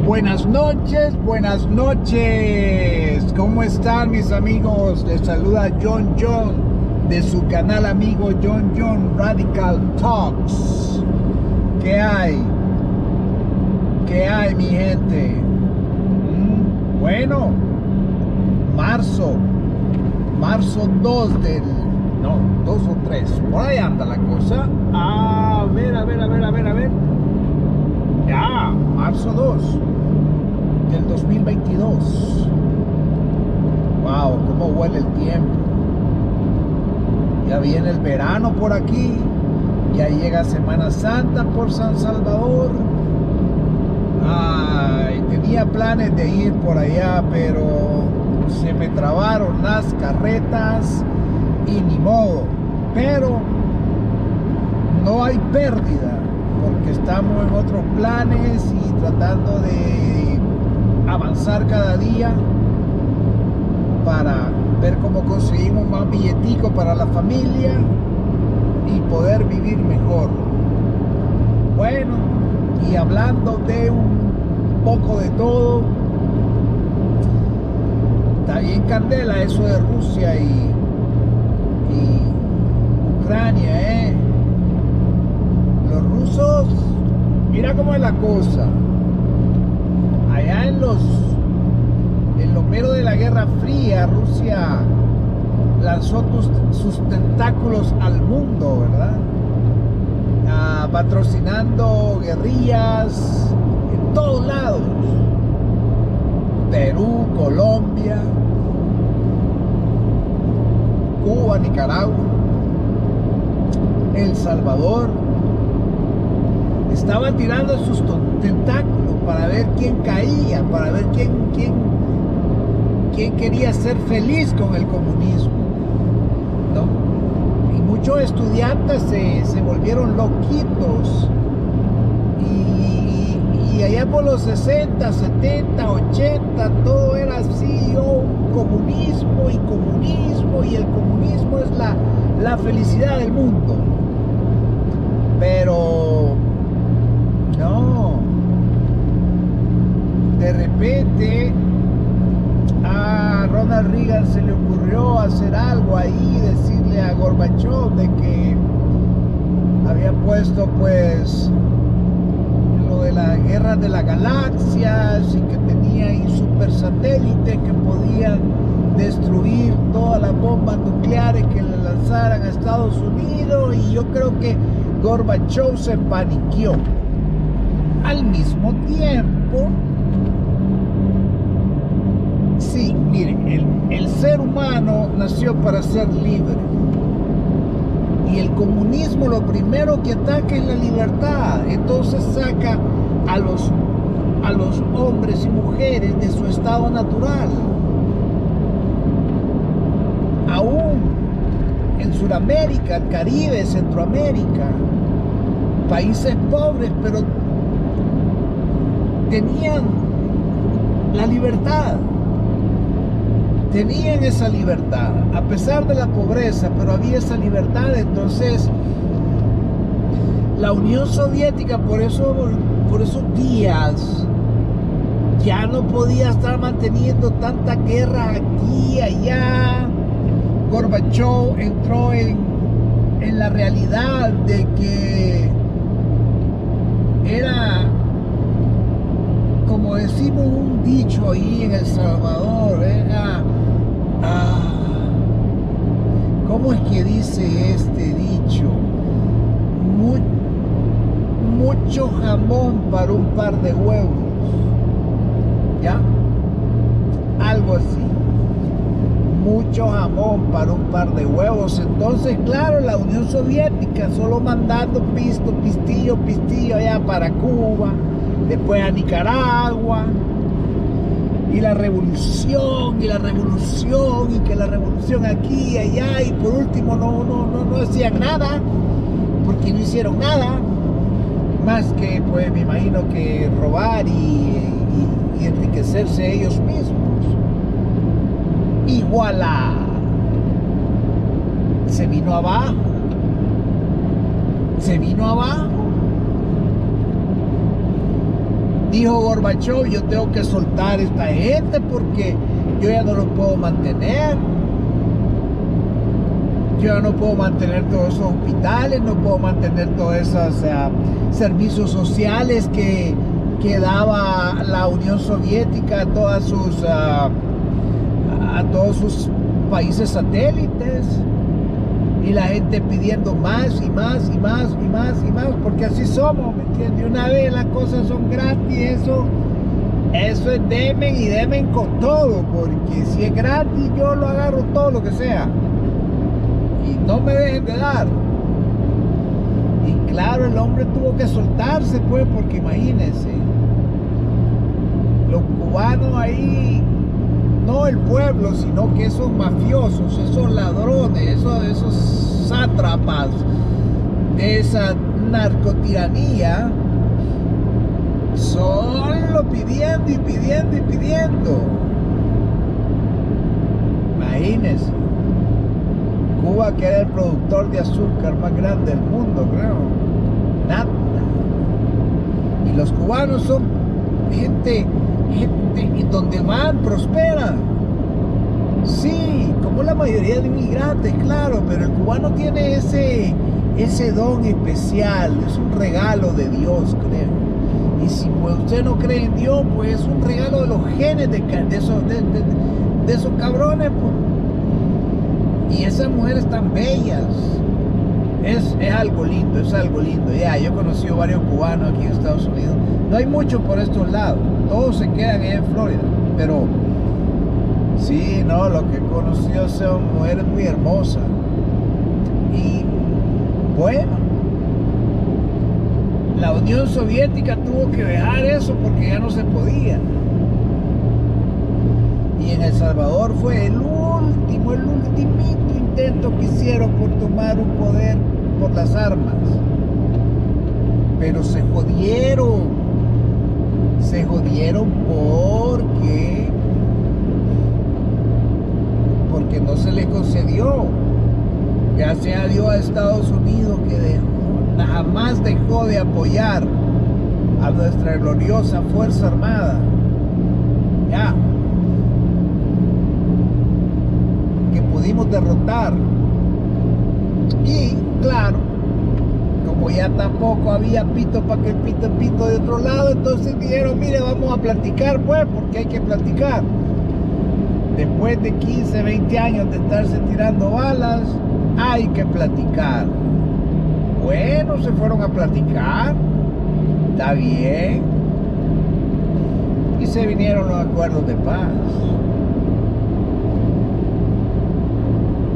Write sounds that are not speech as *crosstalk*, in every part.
Buenas noches, buenas noches. ¿Cómo están mis amigos? Les saluda John John de su canal amigo John John Radical Talks. ¿Qué hay? ¿Qué hay mi gente? Mm, bueno, marzo, marzo 2 del... No, 2 o 3. Por ahí anda la cosa. A ver, a ver, a ver, a ver, a ver. Ya, marzo 2 del 2022. Wow, cómo huele el tiempo. Ya viene el verano por aquí. Ya llega Semana Santa por San Salvador. Ay, tenía planes de ir por allá, pero se me trabaron las carretas y ni modo. Pero no hay pérdida porque estamos en otros planes y tratando de avanzar cada día para ver cómo conseguimos más billetico para la familia y poder vivir mejor. Bueno, y hablando de un poco de todo, está bien candela eso de Rusia y, y Ucrania, ¿eh? Los rusos, mira cómo es la cosa. Allá en los, en lo mero de la Guerra Fría, Rusia lanzó sus tentáculos al mundo, ¿verdad? Ah, patrocinando guerrillas en todos lados. Perú, Colombia, Cuba, Nicaragua, El Salvador. Estaban tirando sus tentáculos para ver quién caía, para ver quién, quién, quién quería ser feliz con el comunismo. Y muchos estudiantes se, se volvieron loquitos. Y, allá por los 60, 70, 80, todo era así, oh, comunismo y comunismo, y el comunismo es la, la felicidad del mundo. Pero no, de repente a Ronald Reagan se le ocurrió hacer algo ahí, decirle a Gorbachev de que había puesto pues lo de la guerra de las galaxias y que tenía ahí super satélite que podían destruir todas las bombas nucleares que le lanzaran a Estados Unidos y yo creo que Gorbachev se paniqueó. Al mismo tiempo, sí, miren, el, ser humano nació para ser libre. Y el comunismo lo primero que ataca es la libertad. Entonces saca a los, a los hombres y mujeres de su estado natural. Aún en Sudamérica, el Caribe, Centroamérica, países pobres, pero tenían la libertad tenían esa libertad, a pesar de la pobreza, pero había esa libertad. Entonces, la Unión Soviética por, eso, por esos días ya no podía estar manteniendo tanta guerra aquí, allá. Gorbachev entró en, en la realidad de que era, como decimos un dicho ahí en El Salvador, era Ah, ¿cómo es que dice este dicho? mucho jamón para un par de huevos. ¿Ya? Algo así. Mucho jamón para un par de huevos. Entonces, claro, la Unión Soviética solo mandando pisto, pistillo, pistillo allá para Cuba, después a Nicaragua, y la revolución y la revolución y que la revolución aquí y allá y por último no, no, no, no hacían nada porque no hicieron nada más que pues me imagino que robar y, enriquecerse ellos mismos. Y voilà se vino abajo. Se vino abajo dijo Gorbachev, yo tengo que soltar a esta gente porque yo ya no los puedo mantener. Yo ya no puedo mantener todos esos hospitales, no puedo mantener todos esos servicios sociales que, daba la Unión Soviética a, todas sus, a todos sus países satélites y la gente pidiendo más y más y más y más y más, porque así somos, ¿me entiendes? Una vez las cosas son gratis, eso, eso es demen y demen con todo, porque si es gratis yo lo agarro todo lo que sea. Y no me dejen de dar. Y claro, el hombre tuvo que soltarse, pues, porque imagínense, los cubanos ahí no el pueblo, sino que esos mafiosos, esos ladrones, esos, esos sátrapas de esa narcotiranía, solo pidiendo y pidiendo y pidiendo. Imagínense. Cuba que era el productor de azúcar más grande del mundo, creo. Nada. Y los cubanos son gente y donde van prosperan. Sí, como la mayoría de inmigrantes, claro, pero el cubano tiene ese, ese don especial, es un regalo de Dios, creo. Y si pues, usted no cree en Dios, pues es un regalo de los genes de, esos, de, esos cabrones. Pues. Y esas mujeres tan bellas. Es, es, algo lindo, es algo lindo. Ya, yo he conocido varios cubanos aquí en Estados Unidos. No hay mucho por estos lados todos se quedan en Florida. Pero sí, no, lo que he conocido son mujeres muy hermosas. Y bueno, la Unión Soviética tuvo que dejar eso porque ya no se podía. Y en El Salvador fue el último, el ultimito intento que hicieron por tomar un poder por las armas. Pero se jodieron se jodieron porque porque no se le concedió. Ya sea Dios a Estados Unidos que jamás dejó de apoyar a nuestra gloriosa Fuerza Armada. Ya. Que pudimos derrotar. Y claro como ya tampoco había pito para que pito pito de otro lado, entonces dijeron, mire, vamos a platicar pues, porque hay que platicar. Después de 15, 20 años de estarse tirando balas, hay que platicar. Bueno, se fueron a platicar, está bien. Y se vinieron los acuerdos de paz.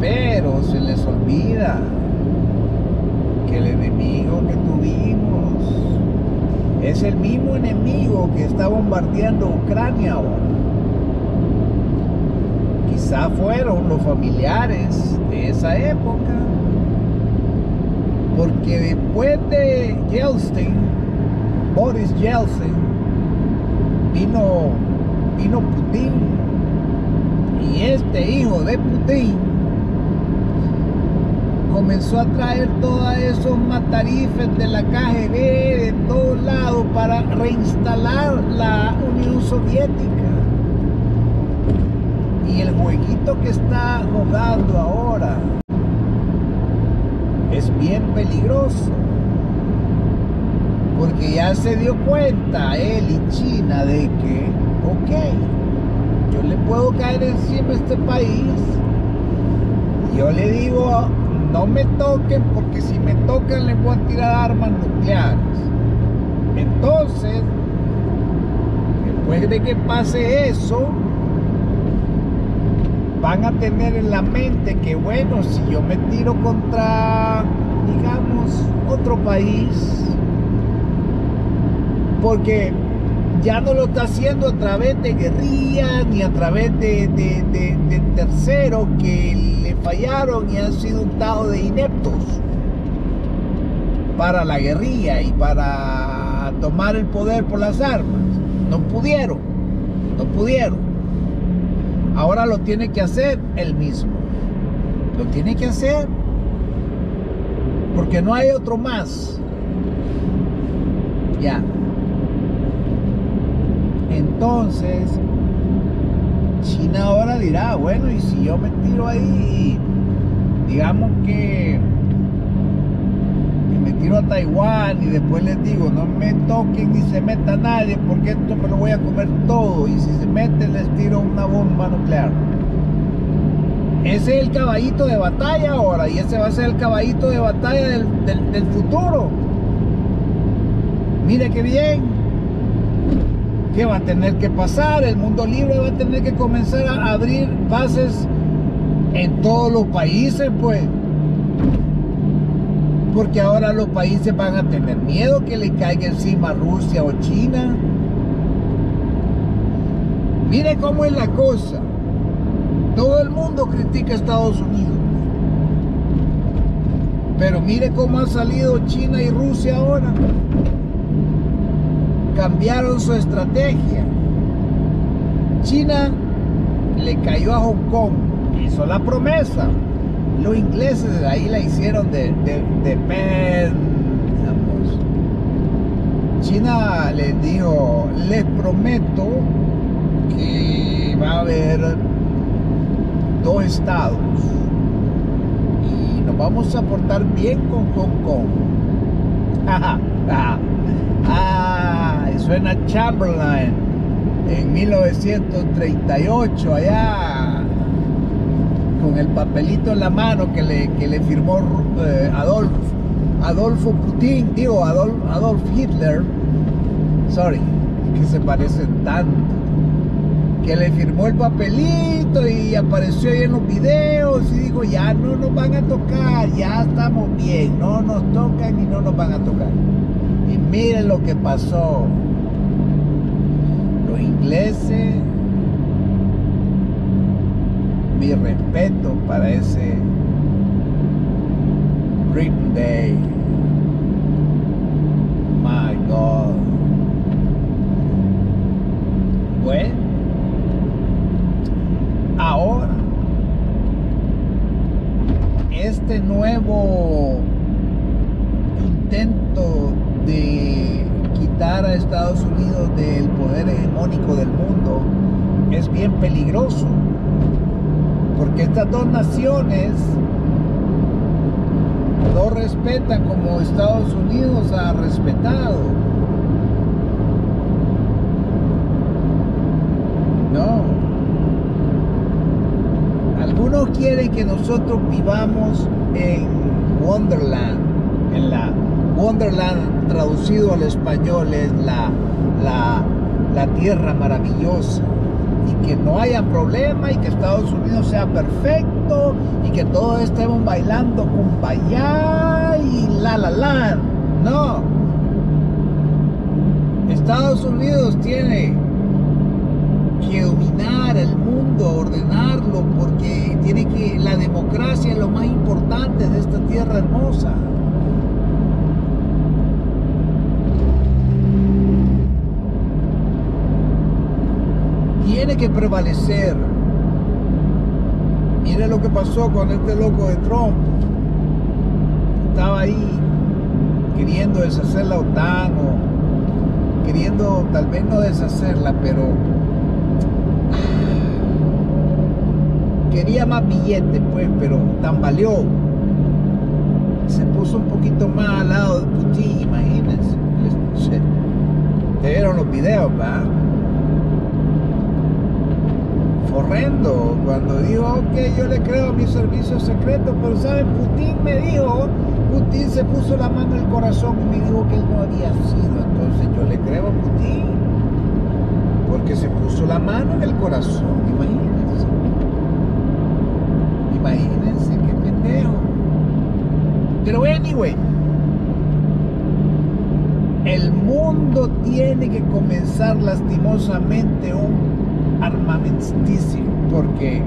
Pero se les olvida el enemigo que tuvimos es el mismo enemigo que está bombardeando Ucrania ahora. Quizá fueron los familiares de esa época, porque después de Yeltsin, Boris Yeltsin, vino, vino Putin, y este hijo de Putin comenzó a traer todos esos matarifes de la KGB de todos lados para reinstalar la Unión Soviética. Y el jueguito que está jugando ahora es bien peligroso. Porque ya se dio cuenta él y China de que, ok, yo le puedo caer encima a este país. Yo le digo no me toquen porque si me tocan les voy a tirar armas nucleares. Entonces, después de que pase eso, van a tener en la mente que bueno, si yo me tiro contra, digamos, otro país, porque ya no lo está haciendo a través de guerrillas ni a través de, de, que le fallaron y han sido untados de ineptos para la guerrilla y para tomar el poder por las armas. No pudieron, no pudieron. Ahora lo tiene que hacer él mismo. Lo tiene que hacer porque no hay otro más. Ya. Entonces, China ahora dirá, bueno, y si yo me tiro ahí, digamos que me tiro a Taiwán y después les digo, no me toquen ni se meta nadie porque esto me lo voy a comer todo y si se meten les tiro una bomba nuclear. Ese es el caballito de batalla ahora y ese va a ser el caballito de batalla del, del futuro. Mire qué bien. ¿Qué va a tener que pasar? El mundo libre va a tener que comenzar a abrir bases en todos los países, pues. Porque ahora los países van a tener miedo que le caiga encima Rusia o China. Mire cómo es la cosa. Todo el mundo critica a Estados Unidos. Pero mire cómo han salido China y Rusia ahora. Cambiaron su estrategia. China le cayó a Hong Kong, hizo la promesa. Los ingleses ahí la hicieron de, de, de China les dijo, les prometo que va a haber dos estados y nos vamos a portar bien con Hong Kong. *laughs* ah, suena Chamberlain en 1938 allá con el papelito en la mano que le, que le firmó eh, Adolf, Adolfo Putin, digo Adolf, Adolf Hitler, sorry, que se parecen tanto que le firmó el papelito y apareció ahí en los videos y dijo, ya no nos van a tocar, ya estamos bien, no nos tocan y no nos van a tocar. Y miren lo que pasó. Los mi respeto para ese Britain Day. My God. Bueno ahora este nuevo intento de quitar a Estados Unidos del poder hegemónico del mundo es bien peligroso porque estas dos naciones no respetan como Estados Unidos ha respetado. No. Algunos quieren que nosotros vivamos en Wonderland, en la Wonderland traducido al español es la, la, tierra maravillosa y que no haya problema y que Estados Unidos sea perfecto y que todos estemos bailando kumbaya y la la la. No. Estados Unidos tiene que dominar el mundo, ordenarlo, porque tiene que la democracia es lo más importante de esta tierra hermosa. Tiene que prevalecer. Mire lo que pasó con este loco de Trump. Estaba ahí queriendo deshacer la OTAN o queriendo tal vez no deshacerla, pero quería más billetes, pues, pero tambaleó. Se puso un poquito más al lado de Putin, imagínense. Te vieron los videos, ¿va? Horrendo, cuando dijo, ok, yo le creo a mi servicio secreto, pero ¿saben? Putin me dijo, Putin se puso la mano en el corazón y me dijo que él no había sido, entonces yo le creo a Putin, porque se puso la mano en el corazón, imagínense. Imagínense qué pendejo. Pero anyway, el mundo tiene que comenzar lastimosamente un armamentísimo porque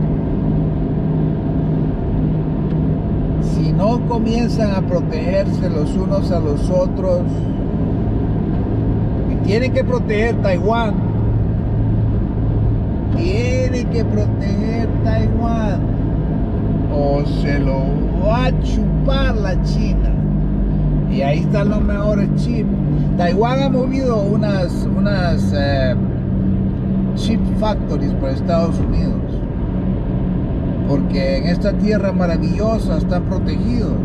si no comienzan a protegerse los unos a los otros, y tienen que proteger Taiwán, tiene que proteger Taiwán o se lo va a chupar la China. Y ahí están los mejores chips. Taiwán ha movido unas, unas, eh, chip factories para Estados Unidos. Porque en esta tierra maravillosa están protegidos.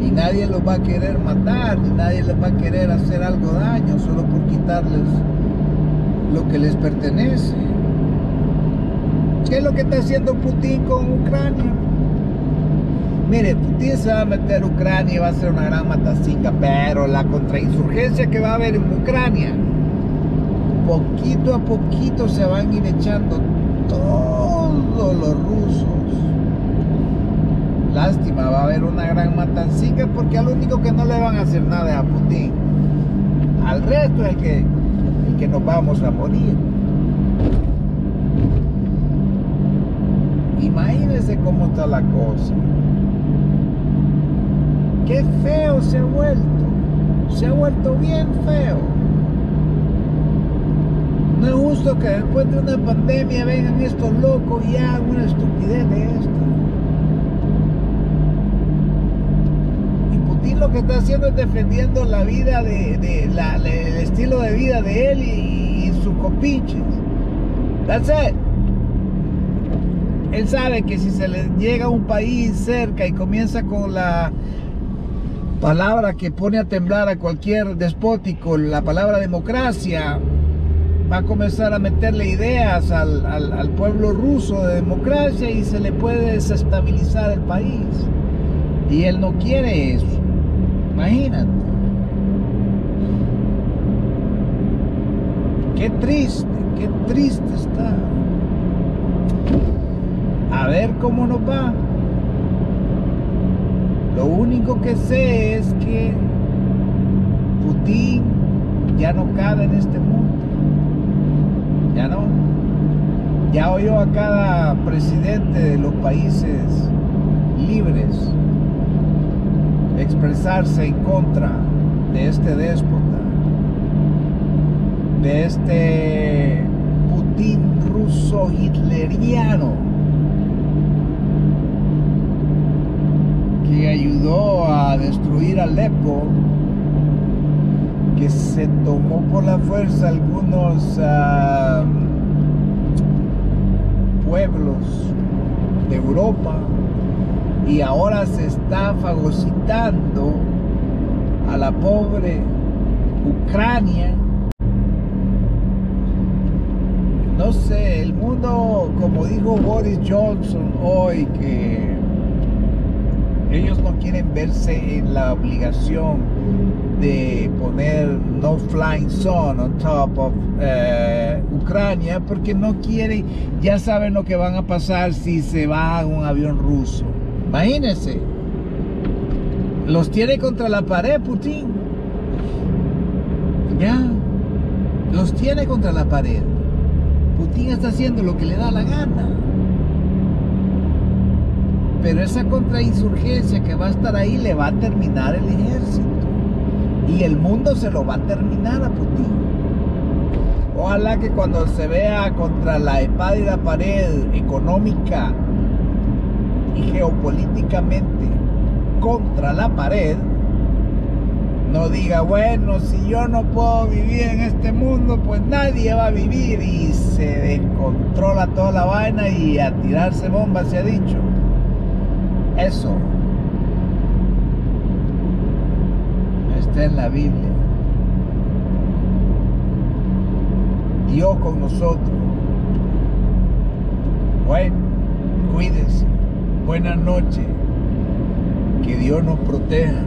Y nadie los va a querer matar, ni nadie les va a querer hacer algo daño solo por quitarles lo que les pertenece. ¿Qué es lo que está haciendo Putin con Ucrania? Mire, Putin se va a meter a Ucrania y va a ser una gran matacinca, pero la contrainsurgencia que va a haber en Ucrania, poquito a poquito se van ir echando todos los rusos. Lástima, va a haber una gran matancita porque al único que no le van a hacer nada es a Putin. Al resto es el que, el que nos vamos a morir. Imagínense cómo está la cosa. Qué feo se ha vuelto. Se ha vuelto bien feo. No es justo que después de una pandemia vengan estos locos y hagan una estupidez de esto. Y Putin lo que está haciendo es defendiendo la vida de, el estilo de vida de él y, sus compinches. That's it. Él sabe que si se le llega a un país cerca y comienza con la palabra que pone a temblar a cualquier despótico, la palabra democracia, va a comenzar a meterle ideas al, pueblo ruso de democracia y se le puede desestabilizar el país. Y él no quiere eso. Imagínate. Qué triste, qué triste está. A ver cómo nos va. Lo único que sé es que Putin ya no cabe en este mundo. Ya no. Ya oyó a cada presidente de los países libres expresarse en contra de este déspota, de este Putin ruso hitleriano que ayudó a destruir Alepo, que se tomó por la fuerza algunos ah, pueblos de Europa y ahora se está fagocitando a la pobre Ucrania. No sé, el mundo, como dijo Boris Johnson hoy, que ellos no quieren verse en la obligación de poner no flying zone on top of Ucrania porque no quieren, ya saben lo que van a pasar si se va un avión ruso. Imagínense, los tiene contra la pared Putin. Ya, los tiene contra la pared. Putin está haciendo lo que le da la gana. Pero esa contrainsurgencia que va a estar ahí le va a terminar el ejército. Y el mundo se lo va a terminar a Putin. Ojalá que cuando se vea contra la la pared económica y geopolíticamente contra la pared, no diga, bueno, si yo no puedo vivir en este mundo, pues nadie va a vivir y se descontrola toda la vaina y a tirarse bombas se ha dicho. Eso está en la Biblia. Dios con nosotros. Bueno, cuídense. Buenas noches. Que Dios nos proteja.